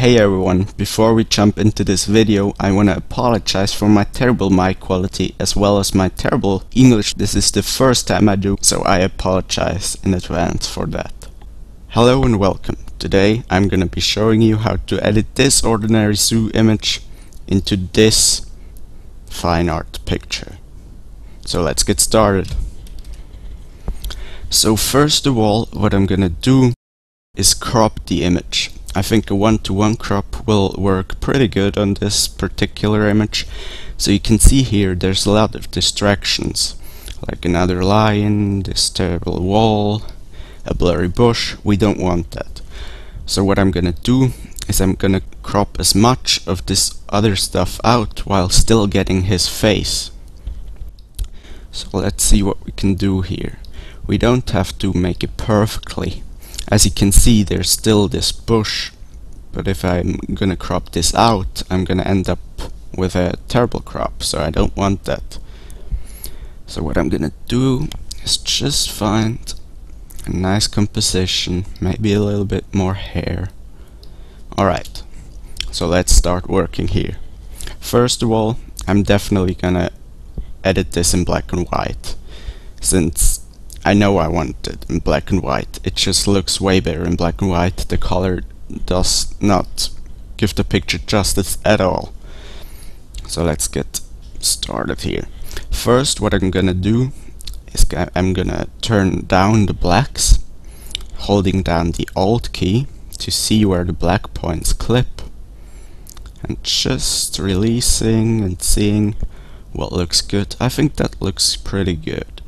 Hey everyone, before we jump into this video, I wanna apologize for my terrible mic quality as well as my terrible English. This is the first time I do, so I apologize in advance for that. Hello and welcome. Today I'm gonna be showing you how to edit this ordinary zoo image into this fine art picture. So let's get started. So first of all, what I'm gonna do is crop the image. I think a one-to-one -one crop will work pretty good on this particular image. So you can see here there's a lot of distractions, like another lion, this terrible wall, a blurry bush. We don't want that. So what I'm gonna do is I'm gonna crop as much of this other stuff out while still getting his face. So let's see what we can do here. We don't have to make it perfectly as you can see there's still this bush but if I'm gonna crop this out I'm gonna end up with a terrible crop so I don't want that. So what I'm gonna do is just find a nice composition maybe a little bit more hair. Alright so let's start working here. First of all I'm definitely gonna edit this in black and white since I know I want it in black and white. It just looks way better in black and white. The color does not give the picture justice at all. So let's get started here. First what I'm gonna do is I'm gonna turn down the blacks holding down the alt key to see where the black points clip and just releasing and seeing what looks good. I think that looks pretty good.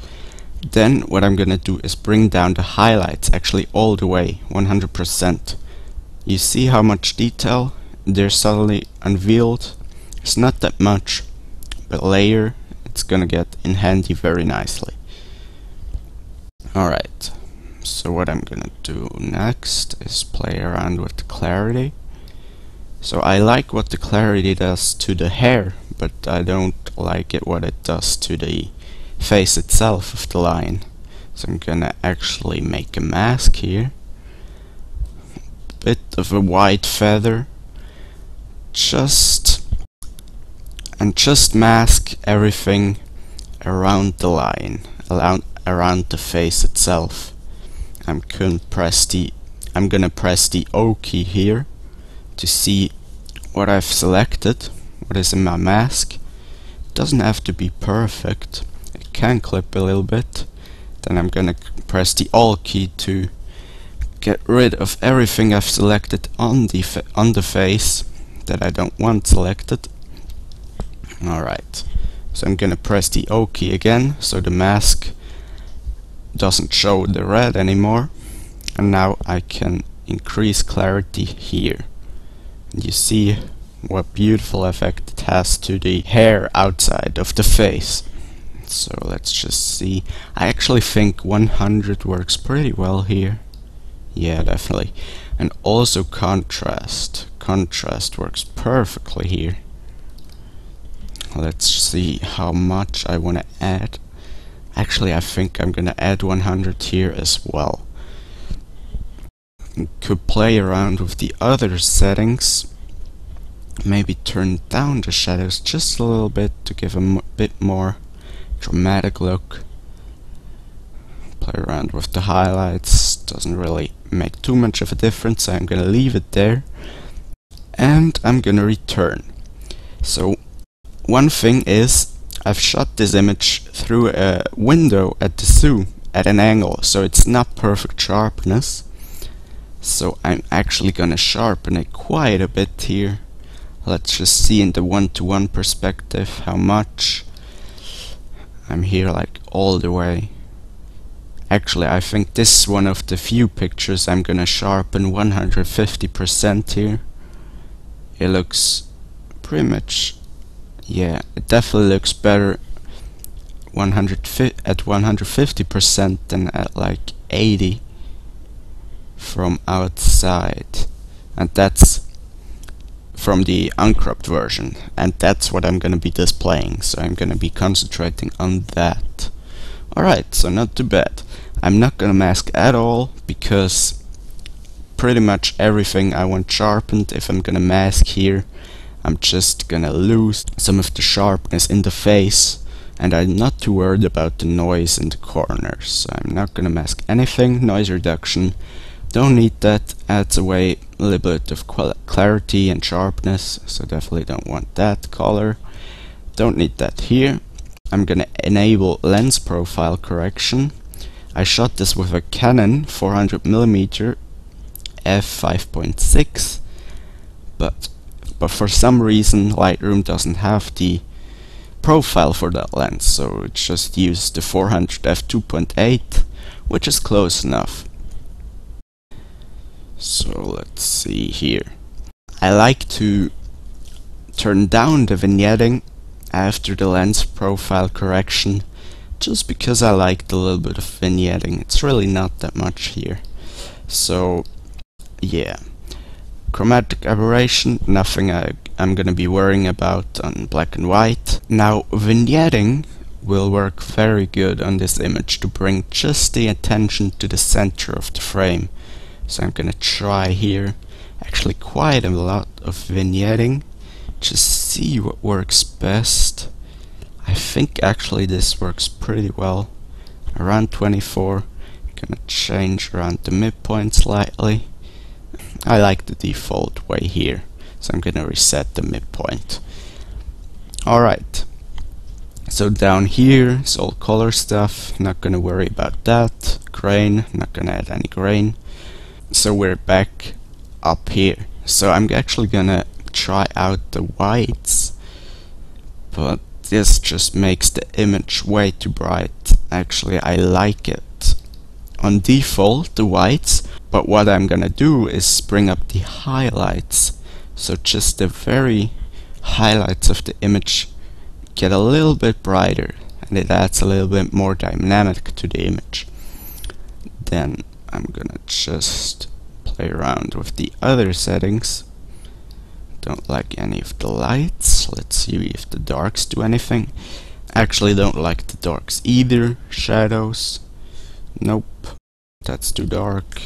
Then what I'm gonna do is bring down the highlights actually all the way 100%. You see how much detail they're suddenly unveiled? It's not that much, but later it's gonna get in handy very nicely. Alright, so what I'm gonna do next is play around with the clarity. So I like what the clarity does to the hair, but I don't like it what it does to the face itself of the line. So I'm gonna actually make a mask here. Bit of a white feather. Just and just mask everything around the line, around around the face itself. I'm gonna press the I'm gonna press the O key here to see what I've selected, what is in my mask. It doesn't have to be perfect can clip a little bit then I'm gonna press the Alt key to get rid of everything I've selected on the on the face that I don't want selected. Alright so I'm gonna press the O key again so the mask doesn't show the red anymore. And now I can increase clarity here. And you see what beautiful effect it has to the hair outside of the face so let's just see. I actually think 100 works pretty well here. Yeah, definitely. And also contrast. Contrast works perfectly here. Let's see how much I want to add. Actually, I think I'm gonna add 100 here as well. Could play around with the other settings. Maybe turn down the shadows just a little bit to give a bit more dramatic look. Play around with the highlights, doesn't really make too much of a difference, so I'm gonna leave it there. And I'm gonna return. So, one thing is, I've shot this image through a window at the zoo at an angle, so it's not perfect sharpness. So I'm actually gonna sharpen it quite a bit here. Let's just see in the one-to-one -one perspective how much. I'm here like all the way. Actually, I think this is one of the few pictures I'm gonna sharpen 150% here. It looks pretty much, yeah, it definitely looks better 100 at 150% than at like 80 from outside. And that's from the uncropped version and that's what I'm gonna be displaying so I'm gonna be concentrating on that alright so not too bad I'm not gonna mask at all because pretty much everything I want sharpened. If I'm gonna mask here, I'm just gonna lose some of the sharpness in the face and I'm not too worried about the noise in the corners. So I'm not gonna mask anything, noise reduction, don't need that, adds away a little bit of clarity and sharpness, so definitely don't want that color. Don't need that here. I'm gonna enable lens profile correction. I shot this with a Canon 400mm f5.6 but but for some reason Lightroom doesn't have the profile for that lens so it just used the 400 f2.8 which is close enough so let's see here. I like to turn down the vignetting after the lens profile correction just because I like the little bit of vignetting. It's really not that much here. So yeah. Chromatic aberration nothing I, I'm gonna be worrying about on black and white. Now vignetting will work very good on this image to bring just the attention to the center of the frame so I'm gonna try here actually quite a lot of vignetting just see what works best I think actually this works pretty well around 24 gonna change around the midpoint slightly I like the default way here, so I'm gonna reset the midpoint. Alright, so down here is all color stuff, not gonna worry about that. Grain, not gonna add any grain. So we're back up here. So I'm actually gonna try out the whites, but this just makes the image way too bright. Actually, I like it. On default, the whites but what I'm gonna do is bring up the highlights. So just the very highlights of the image get a little bit brighter and it adds a little bit more dynamic to the image. Then I'm gonna just play around with the other settings. Don't like any of the lights. Let's see if the darks do anything. Actually don't like the darks either. Shadows. Nope. That's too dark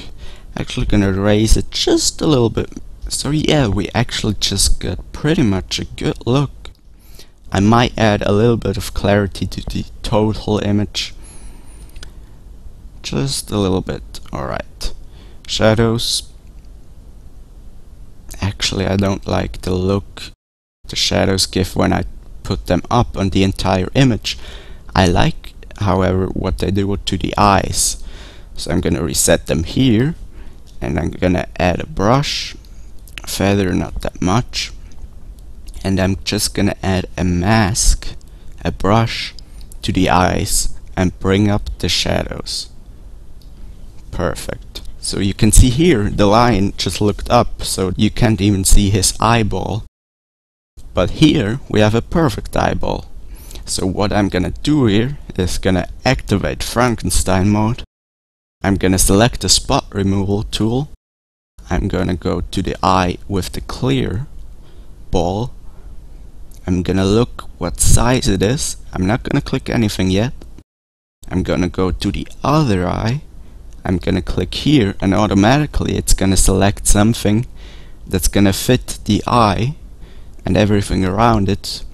actually gonna raise it just a little bit. So yeah, we actually just got pretty much a good look. I might add a little bit of clarity to the total image. Just a little bit, alright. Shadows. Actually, I don't like the look the shadows give when I put them up on the entire image. I like, however, what they do to the eyes. So I'm gonna reset them here and I'm gonna add a brush feather not that much and I'm just gonna add a mask a brush to the eyes and bring up the shadows perfect so you can see here the lion just looked up so you can't even see his eyeball but here we have a perfect eyeball so what I'm gonna do here is gonna activate Frankenstein mode I'm gonna select the spot removal tool. I'm gonna go to the eye with the clear ball. I'm gonna look what size it is. I'm not gonna click anything yet. I'm gonna go to the other eye. I'm gonna click here and automatically it's gonna select something that's gonna fit the eye and everything around it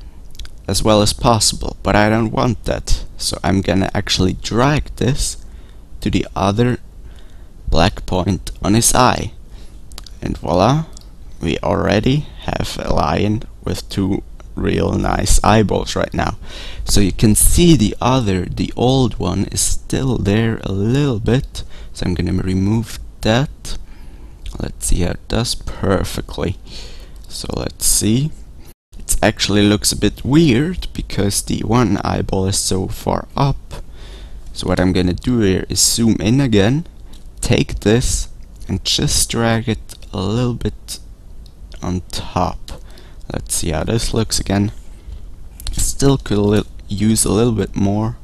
as well as possible but I don't want that so I'm gonna actually drag this to the other black point on his eye. And voila, we already have a lion with two real nice eyeballs right now. So you can see the other, the old one, is still there a little bit. So I'm gonna remove that. Let's see how it does perfectly. So let's see. It actually looks a bit weird because the one eyeball is so far up so what I'm gonna do here is zoom in again, take this and just drag it a little bit on top. Let's see how this looks again. Still could use a little bit more.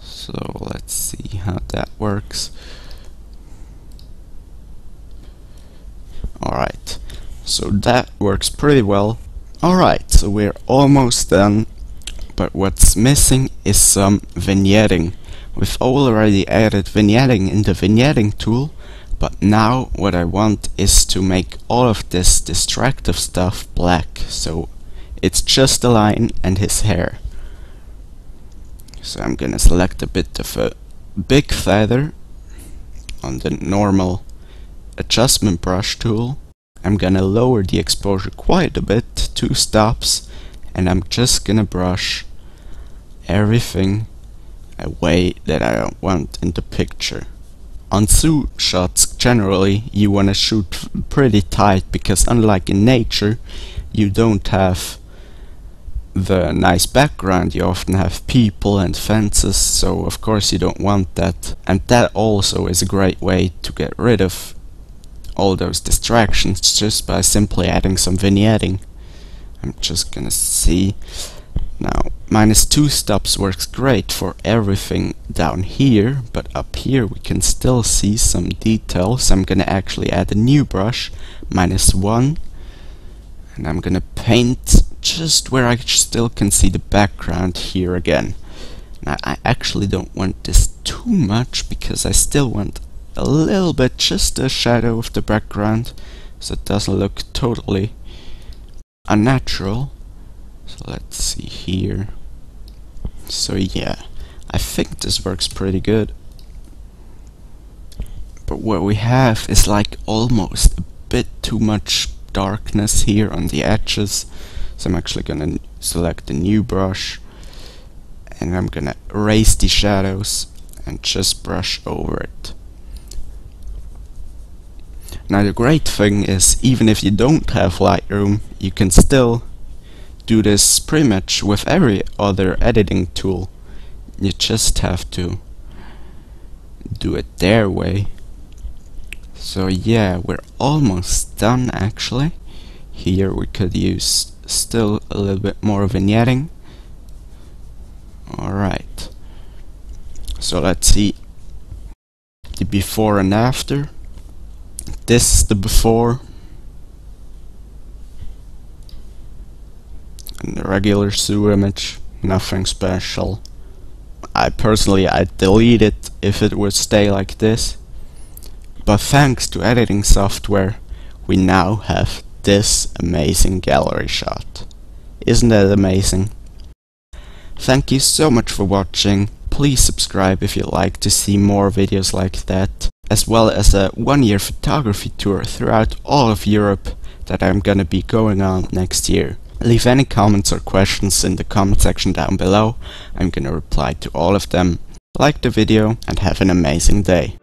So let's see how that works. Alright, so that works pretty well. Alright, so we're almost done but what's missing is some vignetting. We've already added vignetting in the vignetting tool, But now what I want is to make all of this distractive stuff black, so it's just a line and his hair. So I'm gonna select a bit of a big feather on the normal adjustment brush tool. I'm gonna lower the exposure quite a bit, two stops, and I'm just gonna brush everything away that I don't want in the picture. On zoo shots, generally, you wanna shoot pretty tight because unlike in nature, you don't have the nice background. You often have people and fences so of course you don't want that. And that also is a great way to get rid of all those distractions just by simply adding some vignetting. I'm just gonna see. Now minus two stops works great for everything down here but up here we can still see some details I'm gonna actually add a new brush minus one and I'm gonna paint just where I still can see the background here again. Now I actually don't want this too much because I still want a little bit just a shadow of the background so it doesn't look totally unnatural. So let's see here. So yeah, I think this works pretty good. But what we have is like almost a bit too much darkness here on the edges so I'm actually gonna select a new brush and I'm gonna erase the shadows and just brush over it. Now the great thing is even if you don't have Lightroom you can still do this pretty much with every other editing tool. You just have to do it their way. So yeah, we're almost done actually. Here we could use still a little bit more vignetting. Alright. So let's see the before and after. This is the before. And the regular zoo image, nothing special. I personally I'd delete it if it would stay like this. But thanks to editing software, we now have this amazing gallery shot. Isn't that amazing? Thank you so much for watching. Please subscribe if you'd like to see more videos like that, as well as a one-year photography tour throughout all of Europe that I'm gonna be going on next year. Leave any comments or questions in the comment section down below. I'm gonna reply to all of them. Like the video and have an amazing day.